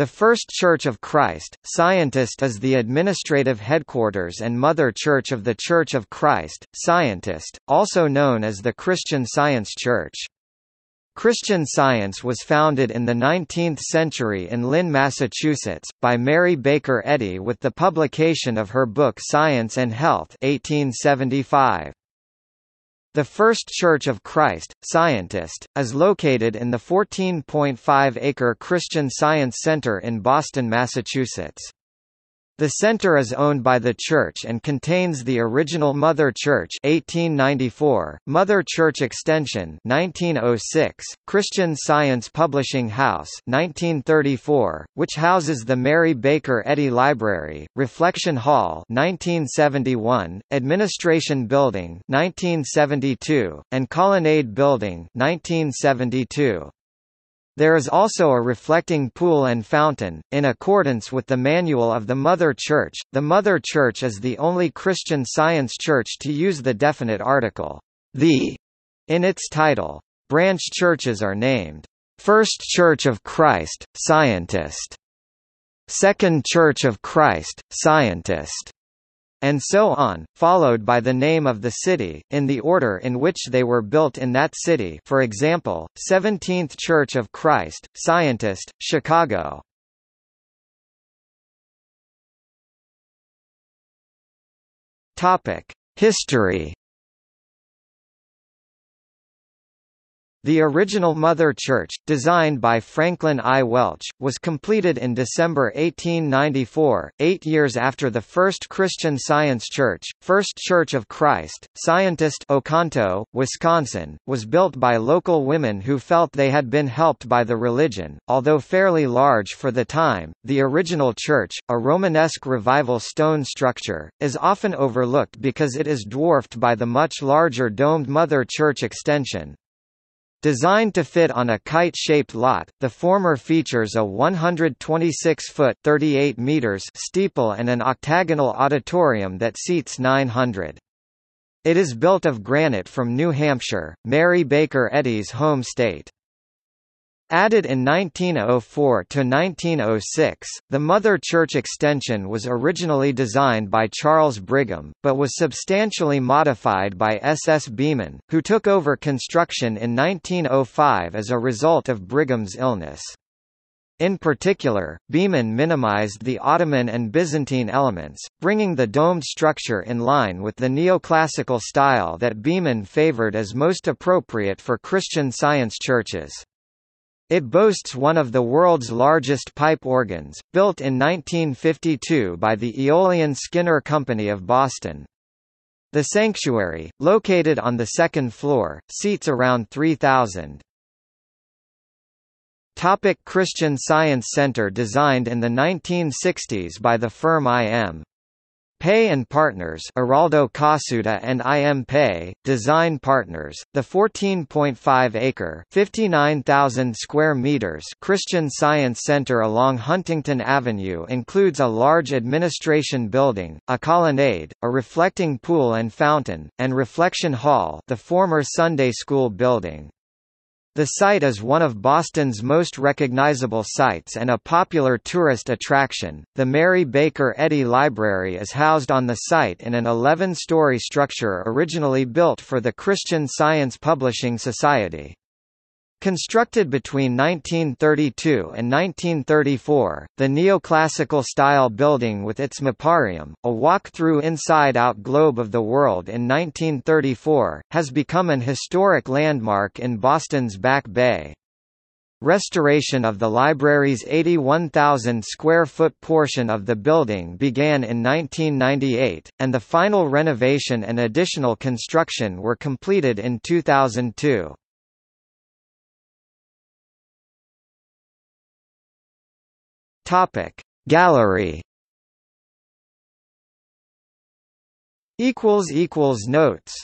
The First Church of Christ, Scientist is the administrative headquarters and mother church of the Church of Christ, Scientist, also known as the Christian Science Church. Christian Science was founded in the 19th century in Lynn, Massachusetts, by Mary Baker Eddy with the publication of her book Science and Health 1875. The First Church of Christ, Scientist, is located in the 14.5-acre Christian Science Center in Boston, Massachusetts. The center is owned by the church and contains the original Mother Church 1894, Mother Church Extension 1906, Christian Science Publishing House 1934, which houses the Mary Baker Eddy Library, Reflection Hall 1971, Administration Building 1972, and Colonnade Building 1972. There is also a reflecting pool and fountain. In accordance with the manual of the Mother Church, the Mother Church is the only Christian Science church to use the definite article, the, in its title. Branch churches are named First Church of Christ, Scientist, Second Church of Christ, Scientist, and so on, followed by the name of the city, in the order in which they were built in that city for example, 17th Church of Christ, Scientist, Chicago. History The original Mother Church, designed by Franklin I. Welch, was completed in December 1894, eight years after the first Christian Science Church, First Church of Christ, Scientist Oconto, Wisconsin, was built by local women who felt they had been helped by the religion. Although fairly large for the time, the original church, a Romanesque revival stone structure, is often overlooked because it is dwarfed by the much larger domed Mother Church extension. Designed to fit on a kite-shaped lot, the former features a 126-foot (38 meters) steeple and an octagonal auditorium that seats 900. It is built of granite from New Hampshire, Mary Baker Eddy's home state. Added in 1904 to 1906, the Mother Church extension was originally designed by Charles Brigham, but was substantially modified by S. S. Beman, who took over construction in 1905 as a result of Brigham's illness. In particular, Beman minimized the Ottoman and Byzantine elements, bringing the domed structure in line with the neoclassical style that Beman favored as most appropriate for Christian Science churches. It boasts one of the world's largest pipe organs, built in 1952 by the Aeolian Skinner Company of Boston. The sanctuary, located on the second floor, seats around 3,000. Topic Christian Science Center Designed in the 1960s by the firm I.M. Pei and Partners Araldo Cossutta and IM Pei, Design Partners, the 14.5-acre (59,000 square meters) Christian Science Center along Huntington Avenue includes a large administration building, a colonnade, a reflecting pool and fountain, and Reflection Hall the former Sunday School building. The site is one of Boston's most recognizable sites and a popular tourist attraction. The Mary Baker Eddy Library is housed on the site in an 11 story structure originally built for the Christian Science Publishing Society. Constructed between 1932 and 1934, the neoclassical-style building with its Mapparium, a walk-through inside-out globe of the world in 1934, has become an historic landmark in Boston's Back Bay. Restoration of the library's 81,000 square foot portion of the building began in 1998, and the final renovation and additional construction were completed in 2002. Topic. Gallery. Equals equals notes